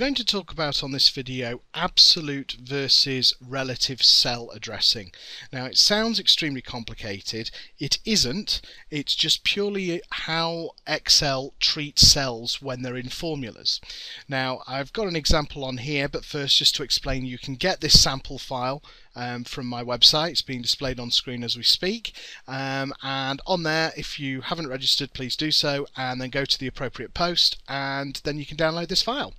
going to talk about on this video absolute versus relative cell addressing. Now it sounds extremely complicated, it isn't, it's just purely how Excel treats cells when they're in formulas. Now I've got an example on here but first just to explain you can get this sample file um, from my website. It's being displayed on screen as we speak. Um, and on there, if you haven't registered, please do so and then go to the appropriate post and then you can download this file.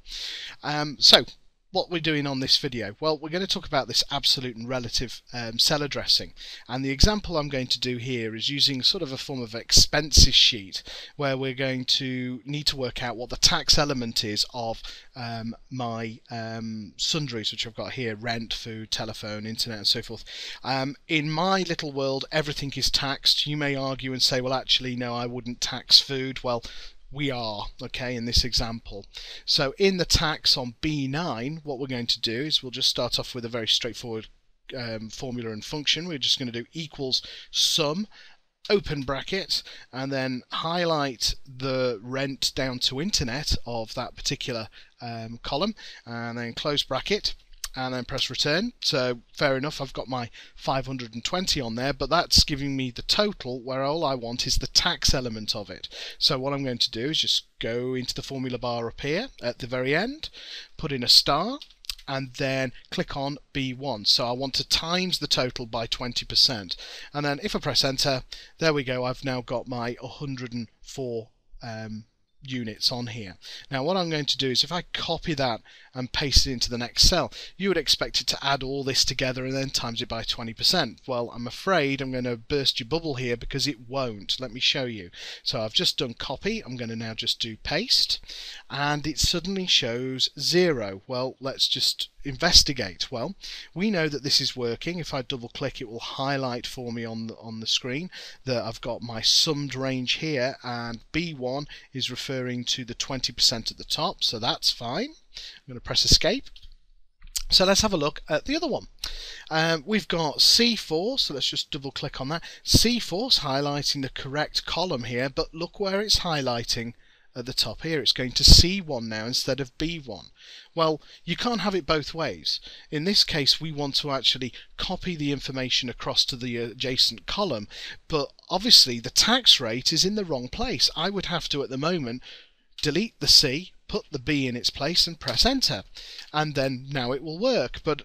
Um, so what we're doing on this video? Well, we're going to talk about this absolute and relative um, cell addressing. And the example I'm going to do here is using sort of a form of expenses sheet where we're going to need to work out what the tax element is of um, my um, sundries, which I've got here, rent, food, telephone, internet, and so forth. Um, in my little world, everything is taxed. You may argue and say, well, actually, no, I wouldn't tax food. Well, we are, okay, in this example. So in the tax on B9, what we're going to do is we'll just start off with a very straightforward um, formula and function. We're just going to do equals sum open bracket and then highlight the rent down to internet of that particular um, column and then close bracket and then press return. So fair enough, I've got my 520 on there, but that's giving me the total where all I want is the tax element of it. So what I'm going to do is just go into the formula bar up here at the very end, put in a star, and then click on B1. So I want to times the total by 20%. And then if I press enter, there we go, I've now got my 104 um, units on here. Now what I'm going to do is if I copy that and paste it into the next cell, you would expect it to add all this together and then times it by 20%. Well, I'm afraid I'm going to burst your bubble here because it won't. Let me show you. So I've just done copy. I'm going to now just do paste and it suddenly shows zero. Well, let's just investigate. Well, we know that this is working. If I double click, it will highlight for me on the, on the screen that I've got my summed range here and B1 is referring to the 20% at the top, so that's fine. I'm going to press escape. So let's have a look at the other one. Um, we've got C4, so let's just double click on that. C4's highlighting the correct column here, but look where it's highlighting at the top here. It's going to C1 now instead of B1. Well, you can't have it both ways. In this case, we want to actually copy the information across to the adjacent column, but obviously the tax rate is in the wrong place. I would have to, at the moment, delete the C, put the B in its place and press enter. And then now it will work. But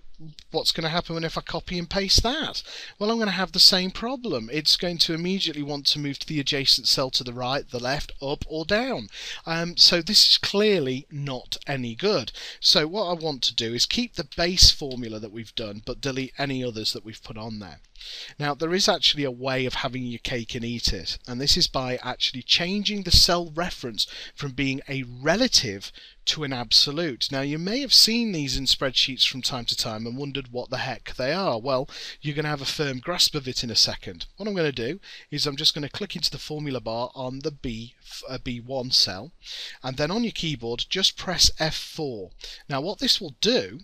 what's going to happen if I copy and paste that? Well, I'm going to have the same problem. It's going to immediately want to move to the adjacent cell to the right, the left, up or down. Um, so this is clearly not any good. So what I want to do is keep the base formula that we've done, but delete any others that we've put on there. Now there is actually a way of having your cake and eat it and this is by actually changing the cell reference from being a relative to an absolute. Now you may have seen these in spreadsheets from time to time and wondered what the heck they are. Well, you're going to have a firm grasp of it in a second. What I'm going to do is I'm just going to click into the formula bar on the B, uh, B1 cell and then on your keyboard just press F4. Now what this will do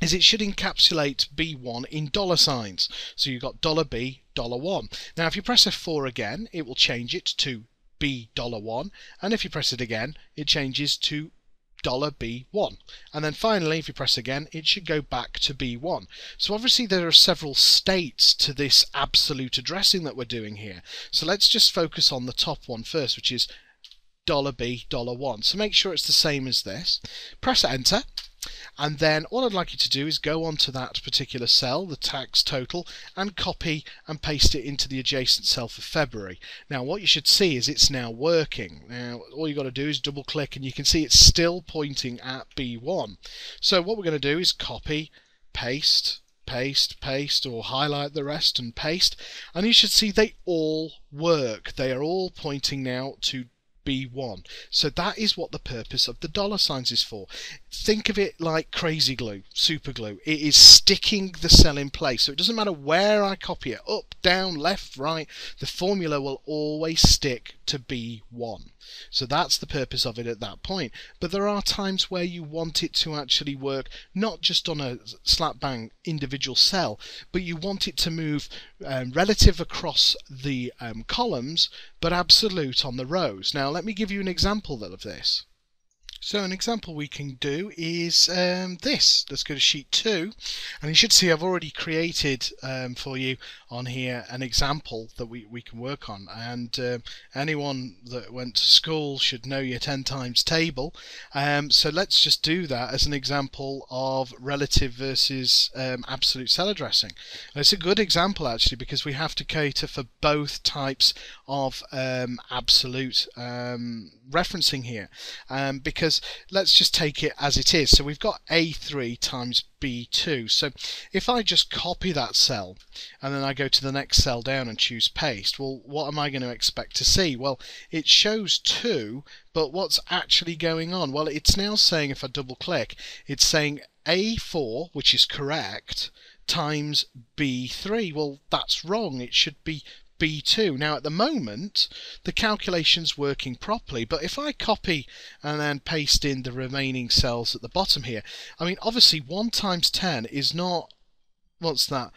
is it should encapsulate B1 in dollar signs. So you've got dollar $B, dollar $1. Now if you press F4 again, it will change it to B dollar $1 and if you press it again, it changes to $B1. And then finally, if you press again, it should go back to B1. So obviously there are several states to this absolute addressing that we're doing here. So let's just focus on the top one first, which is $B, $1. So make sure it's the same as this. Press enter and then all I'd like you to do is go onto that particular cell, the tax total, and copy and paste it into the adjacent cell for February. Now what you should see is it's now working. Now all you've got to do is double click and you can see it's still pointing at B1. So what we're going to do is copy, paste, paste, paste, or highlight the rest and paste, and you should see they all work. They are all pointing now to B1. So that is what the purpose of the dollar signs is for. Think of it like crazy glue, super glue. It is sticking the cell in place. So it doesn't matter where I copy it, up, down, left, right, the formula will always stick to B1. So that's the purpose of it at that point. But there are times where you want it to actually work not just on a slap bang individual cell, but you want it to move um, relative across the um, columns, but absolute on the rows. Now let me give you an example of this. So an example we can do is um, this. Let's go to sheet 2 and you should see I've already created um, for you on here an example that we, we can work on and uh, anyone that went to school should know your 10 times table um, so let's just do that as an example of relative versus um, absolute cell addressing. And it's a good example actually because we have to cater for both types of um, absolute um, referencing here because because let's just take it as it is. So we've got A3 times B2. So if I just copy that cell and then I go to the next cell down and choose paste, well, what am I going to expect to see? Well, it shows 2, but what's actually going on? Well, it's now saying, if I double click, it's saying A4, which is correct, times B3. Well, that's wrong. It should be B2. Now at the moment the calculation's working properly but if I copy and then paste in the remaining cells at the bottom here I mean obviously 1 times 10 is not what's that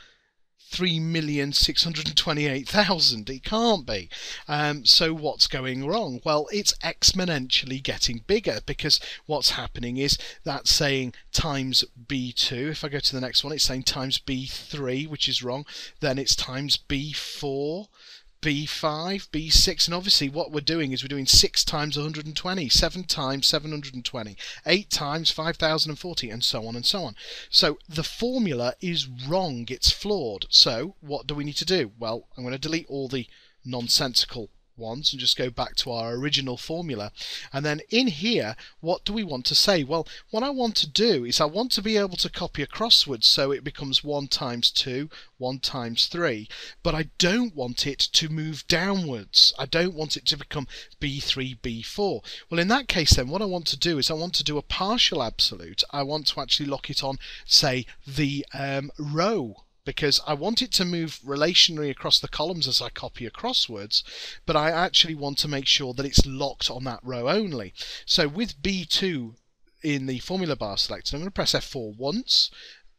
3,628,000. It can't be. Um, so what's going wrong? Well, it's exponentially getting bigger because what's happening is that's saying times B2. If I go to the next one, it's saying times B3, which is wrong. Then it's times B4. B5, B6, and obviously what we're doing is we're doing 6 times 120, 7 times 720, 8 times 5040, and so on and so on. So the formula is wrong, it's flawed. So what do we need to do? Well, I'm going to delete all the nonsensical ones and just go back to our original formula. And then in here what do we want to say? Well what I want to do is I want to be able to copy acrosswards so it becomes 1 times 2 1 times 3 but I don't want it to move downwards. I don't want it to become b3 b4 well in that case then what I want to do is I want to do a partial absolute. I want to actually lock it on say the um, row because I want it to move relationally across the columns as I copy acrosswards, but I actually want to make sure that it's locked on that row only. So with B2 in the formula bar selected, I'm going to press F4 once,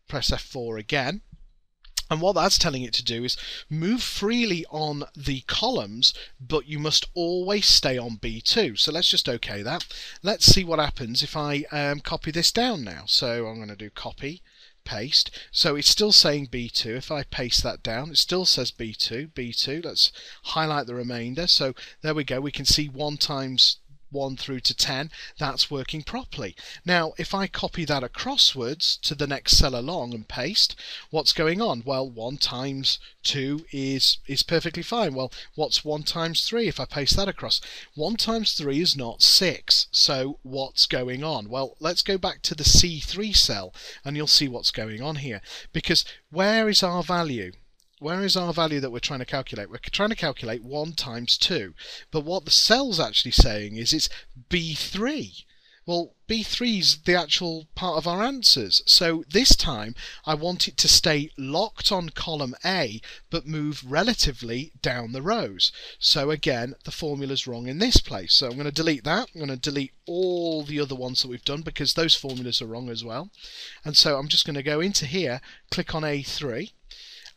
press F4 again, and what that's telling it to do is move freely on the columns, but you must always stay on B2. So let's just OK that. Let's see what happens if I um, copy this down now. So I'm going to do copy, paste. So it's still saying B2. If I paste that down, it still says B2, B2. Let's highlight the remainder. So there we go. We can see 1 times 1 through to 10, that's working properly. Now, if I copy that acrosswards to the next cell along and paste, what's going on? Well, 1 times 2 is, is perfectly fine. Well, what's 1 times 3 if I paste that across? 1 times 3 is not 6, so what's going on? Well, let's go back to the C3 cell and you'll see what's going on here. Because where is our value? Where is our value that we're trying to calculate? We're trying to calculate 1 times 2. But what the cell's actually saying is it's B3. Well, B3 is the actual part of our answers. So this time I want it to stay locked on column A but move relatively down the rows. So again, the formula's wrong in this place. So I'm going to delete that. I'm going to delete all the other ones that we've done because those formulas are wrong as well. And so I'm just going to go into here, click on A3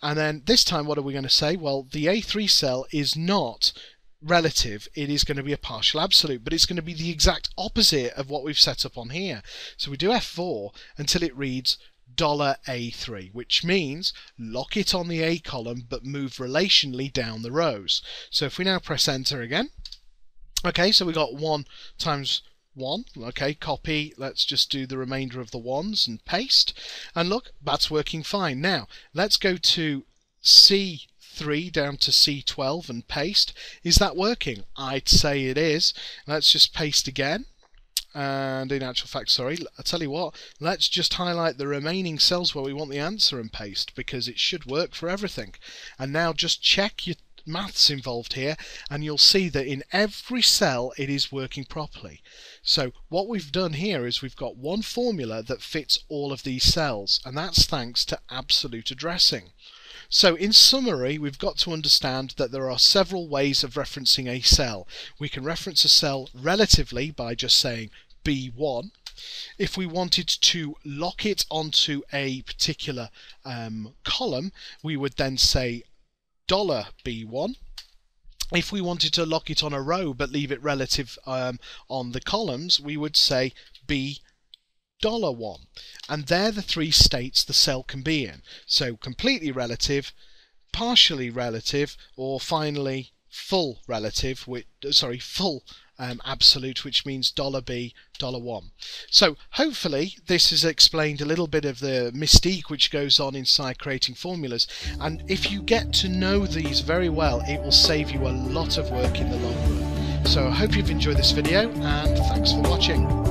and then this time, what are we going to say? Well, the A3 cell is not relative, it is going to be a partial absolute, but it's going to be the exact opposite of what we've set up on here. So we do F4 until it reads $A3, which means lock it on the A column but move relationally down the rows. So if we now press enter again, okay, so we got 1 times 1. Okay, copy. Let's just do the remainder of the ones and paste. And look, that's working fine. Now, let's go to C3 down to C12 and paste. Is that working? I'd say it is. Let's just paste again. And in actual fact, sorry, I tell you what, let's just highlight the remaining cells where we want the answer and paste because it should work for everything. And now just check your maths involved here and you'll see that in every cell it is working properly. So what we've done here is we've got one formula that fits all of these cells and that's thanks to absolute addressing. So in summary, we've got to understand that there are several ways of referencing a cell. We can reference a cell relatively by just saying B1. If we wanted to lock it onto a particular um, column, we would then say $B1 if we wanted to lock it on a row but leave it relative um, on the columns, we would say B dollar one. And they're the three states the cell can be in. So completely relative, partially relative, or finally full relative, which, sorry, full um, absolute, which means dollar $b, dollar $1. So hopefully this has explained a little bit of the mystique which goes on inside creating formulas. And if you get to know these very well, it will save you a lot of work in the long run. So I hope you've enjoyed this video and thanks for watching.